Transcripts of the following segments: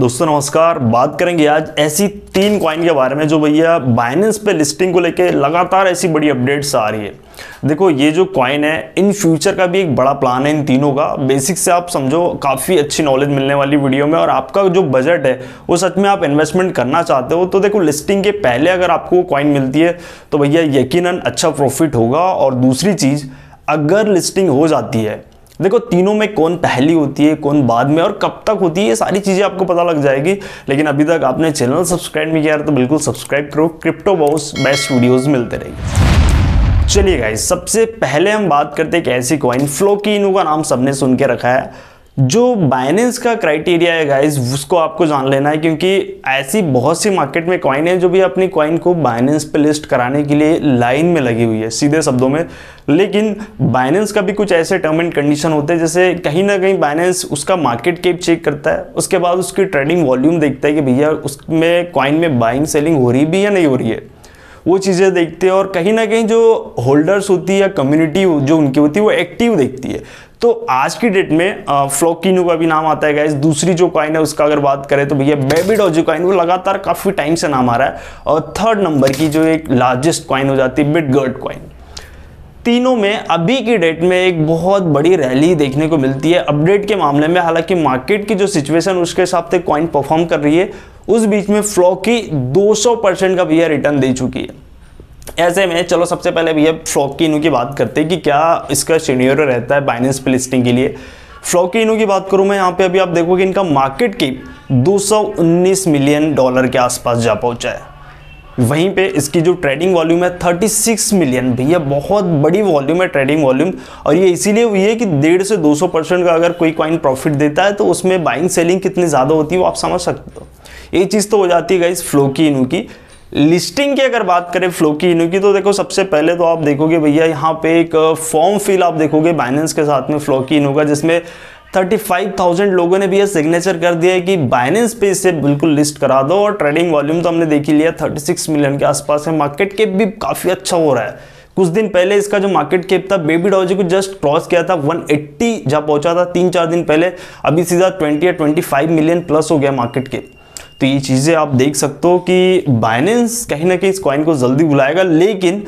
दोस्तों, नमस्कार। बात करेंगे आज ऐसी तीन कॉइन के बारे में जो भैया बाइनेंस पे लिस्टिंग को लेके लगातार ऐसी बड़ी अपडेट्स आ रही है। देखो, ये जो कॉइन है, इन फ्यूचर का भी एक बड़ा प्लान है इन तीनों का। बेसिक से आप समझो, काफ़ी अच्छी नॉलेज मिलने वाली वीडियो में। और आपका जो बजट है, वो सच में आप इन्वेस्टमेंट करना चाहते हो तो देखो लिस्टिंग के पहले अगर आपको कॉइन मिलती है तो भैया यकीनन अच्छा प्रॉफिट होगा। और दूसरी चीज़, अगर लिस्टिंग हो जाती है देखो, तीनों में कौन पहली होती है, कौन बाद में, और कब तक होती है, ये सारी चीज़ें आपको पता लग जाएगी। लेकिन अभी तक आपने चैनल सब्सक्राइब नहीं किया तो बिल्कुल सब्सक्राइब करो। क्रिप्टो बॉस बेस्ट वीडियोज़ मिलते रहेंगे चलिए गाइस सबसे पहले हम बात करते हैं एक ऐसी कॉइन फ्लो की का नाम सबने सुन के रखा है। जो बाइनेंस का क्राइटेरिया है गाइज़ उसको आपको जान लेना है, क्योंकि ऐसी बहुत सी मार्केट में कॉइन है जो भी अपनी कॉइन को बाइनेंस पे लिस्ट कराने के लिए लाइन में लगी हुई है, सीधे शब्दों में। लेकिन बाइनेंस का भी कुछ ऐसे टर्म एंड कंडीशन होते हैं, जैसे कहीं ना कहीं बाइनेंस उसका मार्केट कैप चेक करता है, उसके बाद उसकी ट्रेडिंग वॉल्यूम देखता है कि भैया उसमें कॉइन में बाइंग सेलिंग हो रही भी या नहीं हो रही है। वो चीज़ें देखते हैं और कहीं ना कहीं जो होल्डर्स होती है या कम्युनिटी जो उनकी होती है, वो एक्टिव देखती है। तो आज की डेट में फ्लोकिनो का भी नाम आता है गाइस दूसरी जो कॉइन है, उसका अगर बात करें तो भैया बेबी डॉजो कॉइन वो लगातार काफ़ी टाइम से नाम आ रहा है। और थर्ड नंबर की जो एक लार्जेस्ट कॉइन हो जाती है बिटगर्ड कॉइन तीनों में अभी की डेट में एक बहुत बड़ी रैली देखने को मिलती है। अपडेट के मामले में, हालाँकि मार्केट की जो सिचुएशन उसके हिसाब से कॉइन परफॉर्म कर रही है। उस बीच में फ्लॉ की 200 परसेंट का भैया रिटर्न दे चुकी है। ऐसे में, चलो सबसे पहले भैया फ्लॉकिनो की बात करते हैं कि क्या इसका सीनियर रहता है बाइनेंस पे लिस्टिंग के लिए। फ्लॉकिनो की बात करूँ मैं, यहाँ पे अभी आप देखोगे इनका मार्केट की 219 मिलियन डॉलर के आसपास जा पहुँचा है। वहीं पे इसकी जो ट्रेडिंग वॉल्यूम है 36 मिलियन भैया, बहुत बड़ी वॉल्यूम है ट्रेडिंग वॉल्यूम और ये इसीलिए हुई है कि डेढ़ से 200 परसेंट का अगर कोई कॉइन प्रॉफिट देता है तो उसमें बाइंग सेलिंग कितनी ज़्यादा होती है वो आप समझ सकते हो ये चीज़ तो हो जाती है गाइस फ्लो की इनू की। लिस्टिंग की अगर बात करें फ्लो की इनू की तो देखो सबसे पहले तो आप देखोगे भैया यहाँ पे एक फॉर्म फिल आप देखोगे बाइनेंस के साथ में फ्लो की इनू का जिसमें 35,000 लोगों ने भी ये सिग्नेचर कर दिया है कि बाइनेंस पे इसे बिल्कुल लिस्ट करा दो। और ट्रेडिंग वॉल्यूम तो हमने देख ही लिया 36 मिलियन के आसपास है। मार्केट कैप भी काफ़ी अच्छा हो रहा है। कुछ दिन पहले इसका जो मार्केट कैप था बेबी डॉजी को जस्ट क्रॉस किया था 180 जहाँ पहुँचा था तीन चार दिन पहले। अभी सीधा 20 या 25 मिलियन प्लस हो गया मार्केट कैप तो ये चीज़ें आप देख सकते हो कि बाइनेंस कहीं ना कहीं इस कॉइन को जल्दी बुलाएगा, लेकिन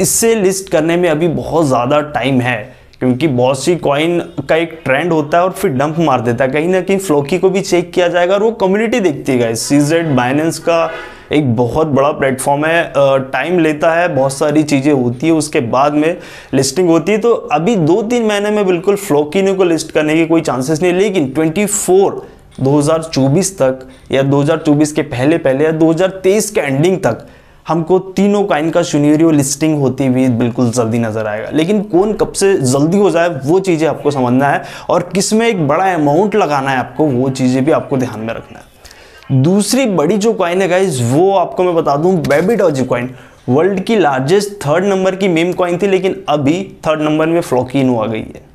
इससे लिस्ट करने में अभी बहुत ज़्यादा टाइम है, क्योंकि बहुत सी कॉइन का एक ट्रेंड होता है और फिर डंप मार देता है। कहीं ना कहीं फ्लोकी को भी चेक किया जाएगा और वो कम्युनिटी देखती है सीजेड बाइनेंस का एक बहुत बड़ा प्लेटफॉर्म है टाइम लेता है, बहुत सारी चीज़ें होती है, उसके बाद में लिस्टिंग होती है। तो अभी दो तीन महीने में बिल्कुल फ्लोकिनो को लिस्ट करने की कोई चांसेस नहीं लेकिन 24 2024 तक या 2024 के पहले पहले या 2023 के एंडिंग तक हमको तीनों काइन का सुनियरियो लिस्टिंग होती हुई बिल्कुल जल्दी नज़र आएगा। लेकिन कौन कब से जल्दी हो जाए, वो चीज़ें आपको समझना है और किसमें एक बड़ा अमाउंट लगाना है आपको, वो चीज़ें भी आपको ध्यान में रखना है। दूसरी बड़ी जो कॉइन है गाइज़ वो आपको मैं बता दूँ बेबी डॉजी कॉइन वर्ल्ड की लार्जेस्ट थर्ड नंबर की मेम कॉइन थी, लेकिन अभी थर्ड नंबर में फ्लॉकिनो आ गई है।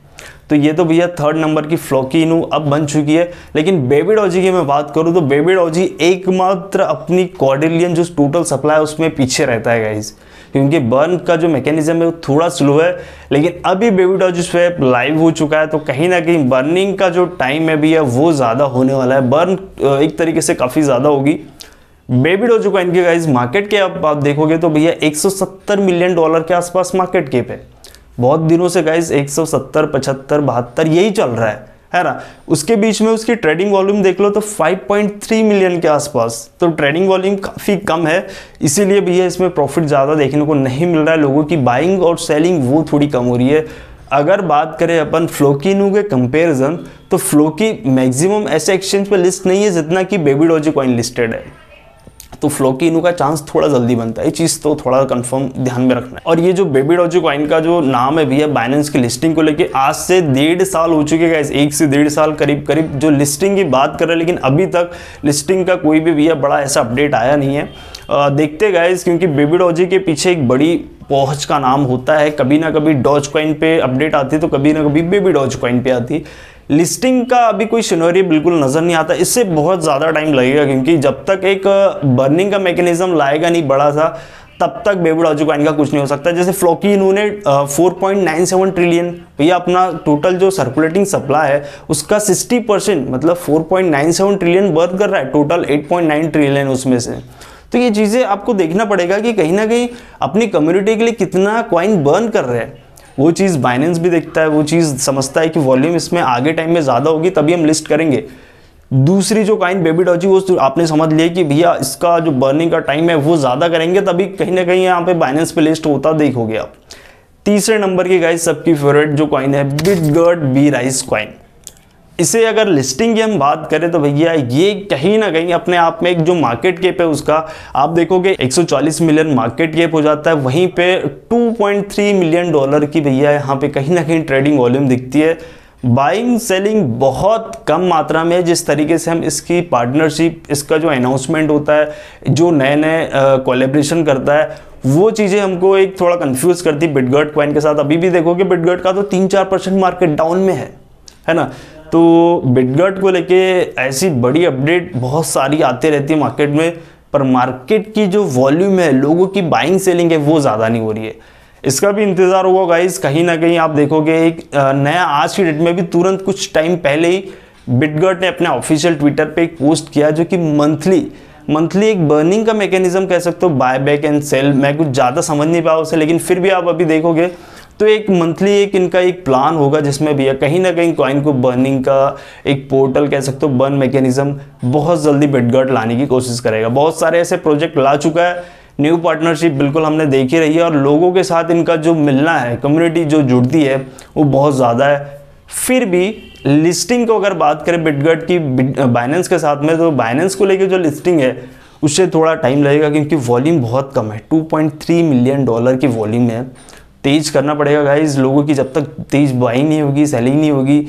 तो ये तो भैया थर्ड नंबर की फ्लोकीनू अब बन चुकी है। लेकिन बेबीडोजी की मैं बात करूँ तो बेबीडोजी एकमात्र अपनी कॉर्डिलियन जो टोटल सप्लाई है, उसमें पीछे रहता है गाइज़ क्योंकि बर्न का जो मैकेनिज्म है, वो थोड़ा स्लो है, लेकिन अभी बेबीडोजी स्वैप लाइव हो चुका है तो कहीं ना कहीं बर्निंग का जो टाइम है भैया, वो ज़्यादा होने वाला है। बर्न एक तरीके से काफ़ी ज़्यादा होगी। बेबी डोजो के गाइज़ मार्केट के अब आप देखोगे तो भैया 170 मिलियन डॉलर के आसपास मार्केट केप है। बहुत दिनों से गाइज़ 170 75 बहत्तर, यही चल रहा है है ना? उसके बीच में उसकी ट्रेडिंग वॉल्यूम देख लो तो 5.3 मिलियन के आसपास तो ट्रेडिंग वॉल्यूम काफ़ी कम है, इसीलिए भैया इसमें प्रॉफिट ज़्यादा देखने को नहीं मिल रहा है, लोगों की बाइंग और सेलिंग वो थोड़ी कम हो रही है। अगर बात करें अपन फ्लोकीनू के कंपेरिजन तो फ्लोकी मैक्सिमम ऐसे एक्सचेंज पर लिस्ट नहीं है जितना कि बेबी डोजी कॉइन लिस्टेड है। तो फ्लोकिनो का चांस थोड़ा जल्दी बनता है। ये चीज़ तो थोड़ा कंफर्म ध्यान में रखना है। और ये जो बेबी डॉजी कॉइन का जो नाम है भैया बाइनेंस की लिस्टिंग को लेके आज से डेढ़ साल हो चुके हैं एक से डेढ़ साल करीब करीब जो लिस्टिंग की बात कर रहे हैं लेकिन अभी तक लिस्टिंग का कोई भी भैया बड़ा ऐसा अपडेट आया नहीं है। आ, देखते गए क्योंकि बेबी डॉजी के पीछे एक बड़ी पहुँच का नाम होता है। कभी ना कभी डॉज कॉइन पे अपडेट आती तो कभी ना कभी बेबी डॉज कॉइन पे आती लिस्टिंग का अभी कोई सिनोरी बिल्कुल नज़र नहीं आता। इससे बहुत ज़्यादा टाइम लगेगा क्योंकि जब तक एक बर्निंग का मैकेनिज्म लाएगा नहीं बड़ा सा, तब तक बेबी डॉजी कॉइन का कुछ नहीं हो सकता। जैसे फ्लॉकी इन्होंने four point nine seven trillion भैया अपना टोटल जो सर्कुलेटिंग सप्लाई है, उसका सिक्सटी परसेंट मतलब four point nine seven trillion burn कर रहा है। Total eight point nine trillion उसमें से। तो ये चीज़ें आपको देखना पड़ेगा कि कहीं ना कहीं अपनी कम्युनिटी के लिए कितना कॉइन बर्न कर रहे हैं। वो चीज़ बाइनेंस भी देखता है, वो चीज़ समझता है कि वॉल्यूम इसमें आगे टाइम में ज़्यादा होगी, तभी हम लिस्ट करेंगे। दूसरी जो काइन बेबी डॉजी वो आपने समझ लिया कि भैया इसका जो बर्निंग का टाइम है, वो ज़्यादा करेंगे, तभी कहीं ना कहीं यहाँ पे बाइनेंस पे लिस्ट होता देखोगे आप। तीसरे नंबर की गाइस सबकी फेवरेट जो कॉइन है Bitgert B rice coin इसे अगर लिस्टिंग की हम बात करें तो भैया ये कहीं ना कहीं अपने आप में एक जो मार्केट केप है उसका, आप देखोगे 140 मिलियन मार्केट केप हो जाता है, वहीं पे 2.3 मिलियन डॉलर की भैया यहाँ पे कहीं ना कहीं ट्रेडिंग वॉल्यूम दिखती है। बाइंग सेलिंग बहुत कम मात्रा में जिस तरीके से हम इसकी पार्टनरशिप इसका जो अनाउंसमेंट होता है, जो नए नए कोलेब्रेशन करता है, वो चीज़ें हमको एक थोड़ा कंफ्यूज करती। है बिटगर्ट क्वाइन के साथ अभी भी देखोगे बिटगर्ट का तो तीन चार परसेंट मार्केट डाउन में है है ना? तो बिटगर्ट को लेके ऐसी बड़ी अपडेट बहुत सारी आती रहती है मार्केट में, पर मार्केट की जो वॉल्यूम है, लोगों की बाइंग सेलिंग है, वो ज़्यादा नहीं हो रही है। इसका भी इंतज़ार होगा गाइस कहीं ना कहीं आप देखोगे एक नया आज की डेट में भी तुरंत कुछ टाइम पहले ही बिटगर्ट ने अपने ऑफिशियल ट्विटर पे एक पोस्ट किया जो कि मंथली मंथली एक बर्निंग का मैकेनिज्म कह सकते हो बाय बैक एंड सेल मैं कुछ ज़्यादा समझ नहीं पाया उसे, लेकिन फिर भी आप अभी देखोगे तो एक मंथली एक इनका एक प्लान होगा जिसमें भैया कहीं ना कहीं कॉइन को बर्निंग का एक पोर्टल कह सकते हो बर्न मैकेनिज्म बहुत जल्दी बिटगर्ट लाने की कोशिश करेगा। बहुत सारे ऐसे प्रोजेक्ट ला चुका है न्यू पार्टनरशिप बिल्कुल हमने देखी रही है और लोगों के साथ इनका जो मिलना है कम्युनिटी जो जुड़ती है, वो बहुत ज़्यादा है। फिर भी लिस्टिंग को अगर बात करें बिटगट की बाइनेंस के साथ में तो बाइनेंस को लेकर जो लिस्टिंग है, उससे थोड़ा टाइम लगेगा क्योंकि वॉल्यूम बहुत कम है। 2.3 मिलियन डॉलर की वॉल्यूम है। तेज करना पड़ेगा गाइज़ लोगों की जब तक तेज बाइंग नहीं होगी सेलिंग नहीं होगी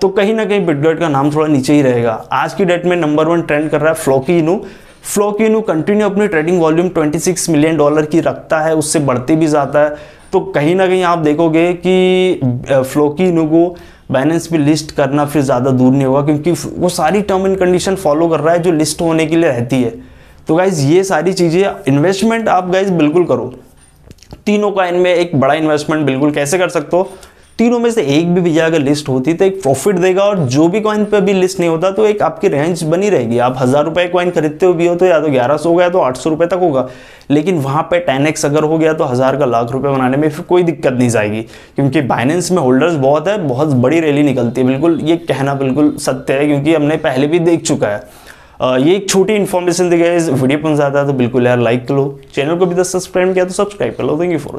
तो कहीं ना कहीं बिटगट का नाम थोड़ा नीचे ही रहेगा. आज की डेट में नंबर वन ट्रेंड कर रहा है Floki Inu Floki Inu continue अपनी ट्रेडिंग वॉल्यूम 26 मिलियन डॉलर की रखता है, उससे बढ़ते भी जाता है. तो कहीं ना कहीं आप देखोगे कि फ्लोकी फ्लोकिनो को बैलेंस भी लिस्ट करना फिर ज़्यादा दूर नहीं होगा, क्योंकि वो सारी टर्म एंड कंडीशन फॉलो कर रहा है जो लिस्ट होने के लिए रहती है. तो गाइज़ ये सारी चीज़ें इन्वेस्टमेंट आप गाइज़ बिल्कुल करो. तीनों का इनमें एक बड़ा इन्वेस्टमेंट बिल्कुल कैसे कर सकते हो? तीनों में से एक भी भैया अगर लिस्ट होती तो एक प्रॉफिट देगा और जो भी कॉइन पे भी लिस्ट नहीं होता तो एक आपकी रेंज बनी रहेगी। आप हज़ार रुपए कॉइन खरीदते हो भी हो तो या तो ग्यारह सौ होगा तो आठ सौ रुपए तक होगा। लेकिन वहाँ पे टेन एक्स अगर हो गया तो हज़ार का लाख रुपए बनाने में फिर कोई दिक्कत नहीं जाएगी। क्योंकि बाइनेंस में होल्डर्स बहुत है, बहुत बड़ी रैली निकलती है। बिल्कुल ये कहना बिल्कुल सत्य है क्योंकि हमने पहले भी देख चुका है। ये एक छोटी इन्फॉर्मेशन दी गई वीडियो पसंद आता है तो बिल्कुल यार लाइक करो। चैनल को भी तो सब्सक्राइब किया तो सब्सक्राइब कर लो। Thank you for